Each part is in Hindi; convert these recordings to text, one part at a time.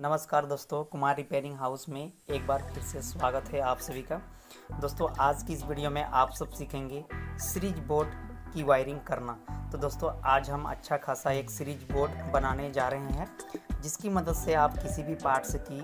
नमस्कार दोस्तों, कुमार रिपेयरिंग हाउस में एक बार फिर से स्वागत है आप सभी का। दोस्तों, आज की इस वीडियो में आप सब सीखेंगे, सीरीज़ बोर्ड की वायरिंग करना। तो दोस्तों, आज हम अच्छा खासा एक सीरीज़ बोर्ड बनाने जा रहे हैं, जिसकी मदद से आप किसी भी पार्ट्स की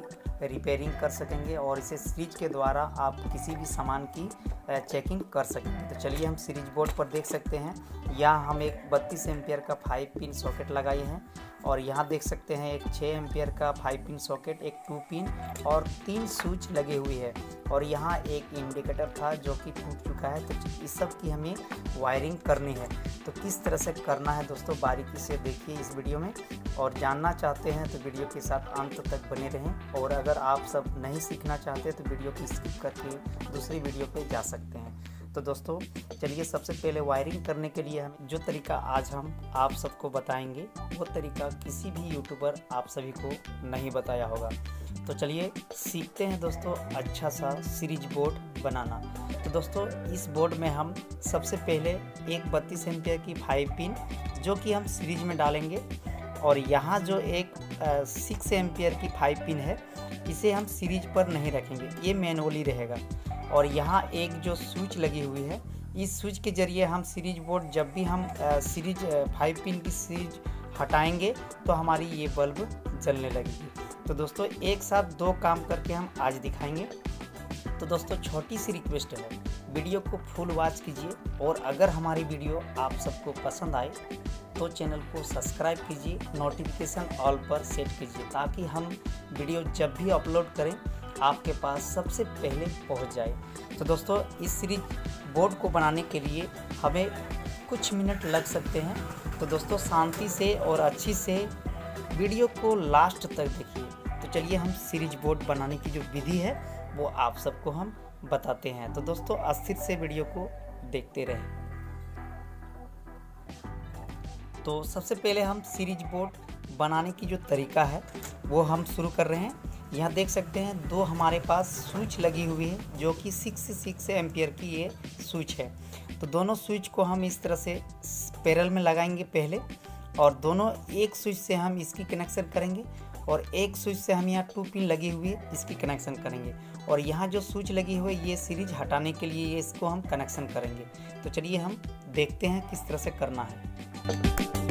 रिपेयरिंग कर सकेंगे और इसे सीरीज़ के द्वारा आप किसी भी सामान की चेकिंग कर सकेंगे। तो चलिए हम सीरीज़ बोर्ड पर देख सकते हैं। यहाँ हम एक बत्तीस एम्पियर का फाइव पिन सॉकेट लगाए हैं और यहाँ देख सकते हैं एक 6 एम्पियर का फाइव पिन सॉकेट एक टू पिन और तीन स्विच लगे हुए हैं। और यहाँ एक इंडिकेटर था जो कि टूट चुका है। तो इस सब की हमें वायरिंग करनी है। तो किस तरह से करना है दोस्तों? बारीकी से देखिए इस वीडियो में। और जानना चाहते हैं तो वीडियो के साथ अंत तक बने रहें। और अगर आप सब नहीं सीखना चाहते तो वीडियो को स्किप करके दूसरी वीडियो पर जा सकते हैं। तो दोस्तों, चलिए सबसे पहले वायरिंग करने के लिए हम जो तरीका आज हम आप सबको बताएँगे, वो तरीका किसी भी यूट्यूबर आप सभी को नहीं बताया होगा। तो चलिए सीखते हैं दोस्तों अच्छा सा सीरीज़ बोर्ड बनाना। तो दोस्तों, इस बोर्ड में हम सबसे पहले एक बत्तीस एम्पियर की फाइव पिन जो कि हम सीरीज़ में डालेंगे, और यहाँ जो एक सिक्स एम्पियर की फाइव पिन है, इसे हम सीरीज़ पर नहीं रखेंगे, ये मैनुअली रहेगा। और यहाँ एक जो स्विच लगी हुई है, इस स्विच के ज़रिए हम सीरीज़ बोर्ड, जब भी हम सीरीज़ फाइव पिन की सीरीज़ हटाएँगे तो हमारी ये बल्ब जलने लगेगी। तो दोस्तों, एक साथ दो काम करके हम आज दिखाएँगे। तो दोस्तों, छोटी सी रिक्वेस्ट है, वीडियो को फुल वॉच कीजिए और अगर हमारी वीडियो आप सबको पसंद आए तो चैनल को सब्सक्राइब कीजिए, नोटिफिकेशन ऑल पर सेट कीजिए, ताकि हम वीडियो जब भी अपलोड करें आपके पास सबसे पहले पहुँच जाए। तो दोस्तों, इस सीरीज़ बोर्ड को बनाने के लिए हमें कुछ मिनट लग सकते हैं। तो दोस्तों, शांति से और अच्छी से वीडियो को लास्ट तक देखिए। तो चलिए, हम सीरीज़ बोर्ड बनाने की जो विधि है, वो आप सबको हम बताते हैं। तो दोस्तों, अस्थिर से वीडियो को देखते रहें। तो सबसे पहले हम सीरीज़ बोर्ड बनाने की जो तरीका है, वो हम शुरू कर रहे हैं। यहाँ देख सकते हैं, दो हमारे पास स्विच लगी हुई है, जो कि सिक्स सिक्स एम्पियर की ये स्विच है। तो दोनों स्विच को हम इस तरह से पैरल में लगाएँगे पहले, और दोनों एक स्विच से हम इसकी कनेक्शन करेंगे, और एक स्विच से हम यहाँ टू पिन लगी हुई है इसकी कनेक्शन करेंगे। और यहाँ जो स्विच लगी हुई है, ये सीरीज़ हटाने के लिए ये इसको हम कनेक्शन करेंगे। तो चलिए हम देखते हैं किस तरह से करना है।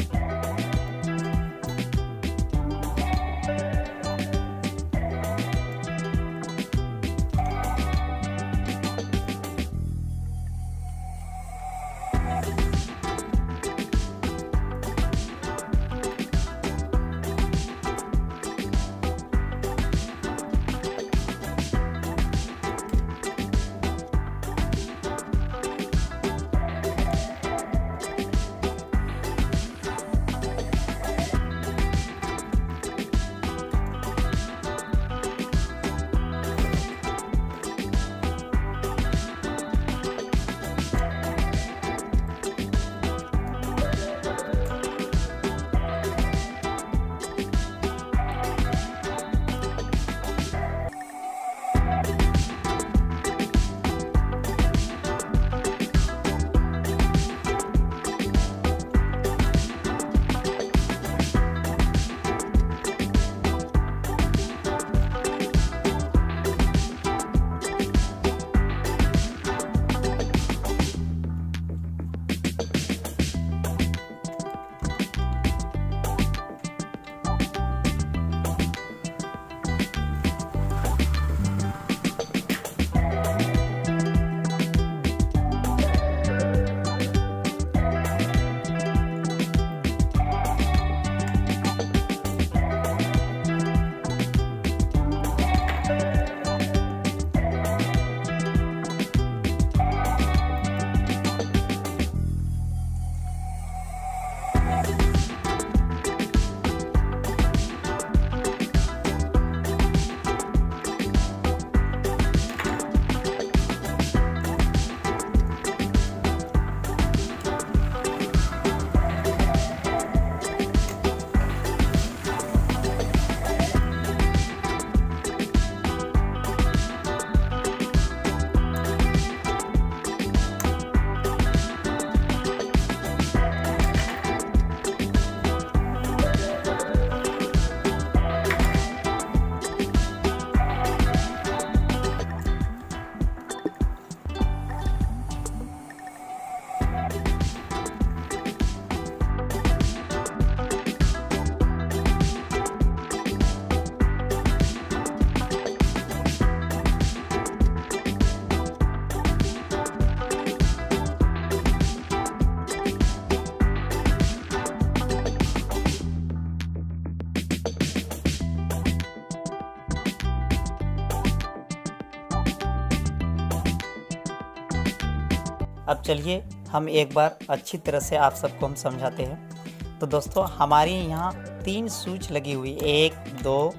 अब चलिए हम एक बार अच्छी तरह से आप सबको हम समझाते हैं। तो दोस्तों, हमारी यहाँ तीन स्विच लगी हुई, एक, दो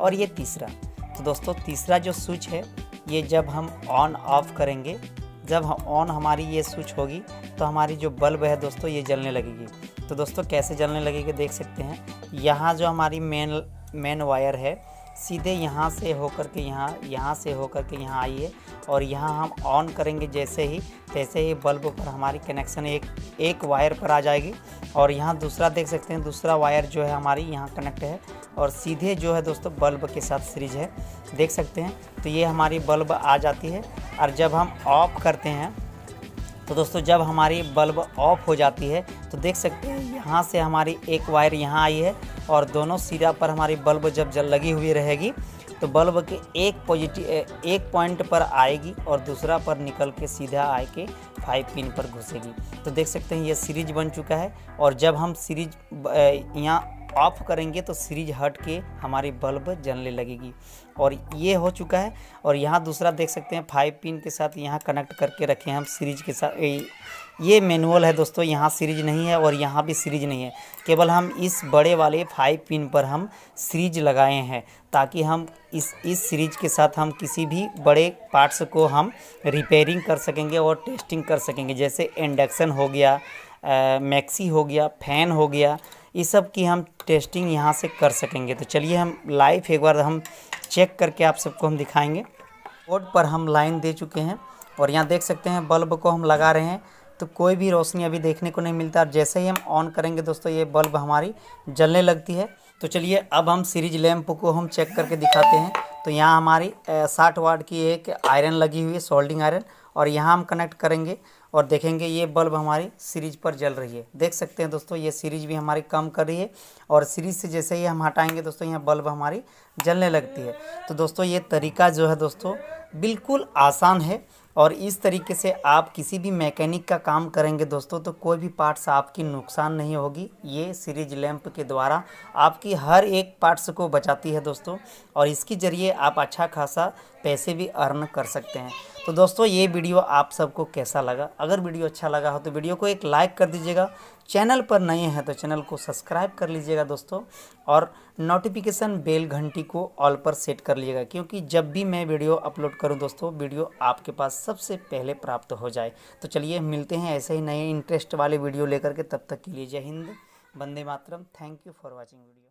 और ये तीसरा। तो दोस्तों, तीसरा जो स्विच है, ये जब हम ऑन ऑफ़ करेंगे, जब हम ऑन हमारी ये स्विच होगी तो हमारी जो बल्ब है दोस्तों, ये जलने लगेगी। तो दोस्तों, कैसे जलने लगेगी देख सकते हैं। यहाँ जो हमारी मेन मेन वायर है सीधे यहाँ से होकर के यहाँ यहाँ से होकर के यहाँ आइए और यहाँ हम ऑन करेंगे जैसे ही, तैसे ही बल्ब पर हमारी कनेक्शन एक एक वायर पर आ जाएगी और यहाँ दूसरा देख सकते हैं, दूसरा वायर जो है हमारी यहाँ कनेक्ट है और सीधे जो है दोस्तों बल्ब के साथ सीरीज़ है। देख सकते हैं तो ये हमारी बल्ब आ जाती है और जब हम ऑफ़ करते हैं तो दोस्तों, जब हमारी बल्ब ऑफ़ हो जाती है तो देख सकते हैं यहाँ से हमारी एक वायर यहाँ आई है और दोनों सिरा पर हमारी बल्ब जब जल लगी हुई रहेगी तो बल्ब के एक पॉजिटिव एक पॉइंट पर आएगी और दूसरा पर निकल के सीधा आए के फाइव पिन पर घुसेगी। तो देख सकते हैं ये सीरीज़ बन चुका है और जब हम सीरीज़ यहाँ ऑफ़ करेंगे तो सीरीज़ हट के हमारी बल्ब जलने लगेगी। और ये हो चुका है। और यहाँ दूसरा देख सकते हैं फाइव पिन के साथ यहाँ कनेक्ट करके रखे हैं हम सीरीज़ के साथ। ये मैनुअल है दोस्तों, यहाँ सीरीज़ नहीं है और यहाँ भी सीरीज़ नहीं है। केवल हम इस बड़े वाले फाइव पिन पर हम सीरीज़ लगाए हैं ताकि हम इस इस सीरीज़ के साथ हम किसी भी बड़े पार्ट्स को हम रिपेयरिंग कर सकेंगे और टेस्टिंग कर सकेंगे। जैसे इंडक्शन हो गया मैक्सी हो गया फ़ैन हो गया इस सब की हम टेस्टिंग यहाँ से कर सकेंगे। तो चलिए हम लाइव एक बार हम चेक करके आप सबको हम दिखाएँगे। बोर्ड पर हम लाइन दे चुके हैं और यहाँ देख सकते हैं बल्ब को हम लगा रहे हैं। तो कोई भी रोशनी अभी देखने को नहीं मिलता। और जैसे ही हम ऑन करेंगे दोस्तों, ये बल्ब हमारी जलने लगती है। तो चलिए अब हम सीरीज़ लैंप को हम चेक करके दिखाते हैं। तो यहाँ हमारी साठ वाट की एक आयरन लगी हुई है सोल्डिंग आयरन और यहाँ हम कनेक्ट करेंगे। और देखेंगे ये बल्ब हमारी सीरीज़ पर जल रही है। देख सकते हैं दोस्तों, ये सीरीज़ भी हमारी कम कर रही है और सीरीज़ से जैसे ही हम हटाएँगे दोस्तों, यहाँ बल्ब हमारी जलने लगती है। तो दोस्तों, ये तरीका जो है दोस्तों, बिल्कुल आसान है और इस तरीके से आप किसी भी मैकेनिक का काम करेंगे दोस्तों तो कोई भी पार्ट्स आपकी नुकसान नहीं होगी। ये सीरीज़ लैंप के द्वारा आपकी हर एक पार्ट्स को बचाती है दोस्तों, और इसके ज़रिए आप अच्छा खासा पैसे भी अर्न कर सकते हैं। तो दोस्तों, ये वीडियो आप सबको कैसा लगा? अगर वीडियो अच्छा लगा हो तो वीडियो को एक लाइक कर दीजिएगा चैनल पर नए हैं तो चैनल को सब्सक्राइब कर लीजिएगा दोस्तों और नोटिफिकेशन बेल घंटी को ऑल पर सेट कर लीजिएगा, क्योंकि जब भी मैं वीडियो अपलोड करूँ दोस्तों, वीडियो आपके पास सबसे पहले प्राप्त हो जाए। तो चलिए मिलते हैं ऐसे ही नए इंटरेस्ट वाले वीडियो लेकर के, तब तक के लिए जय हिंद, वंदे मातरम। Thank you for watching video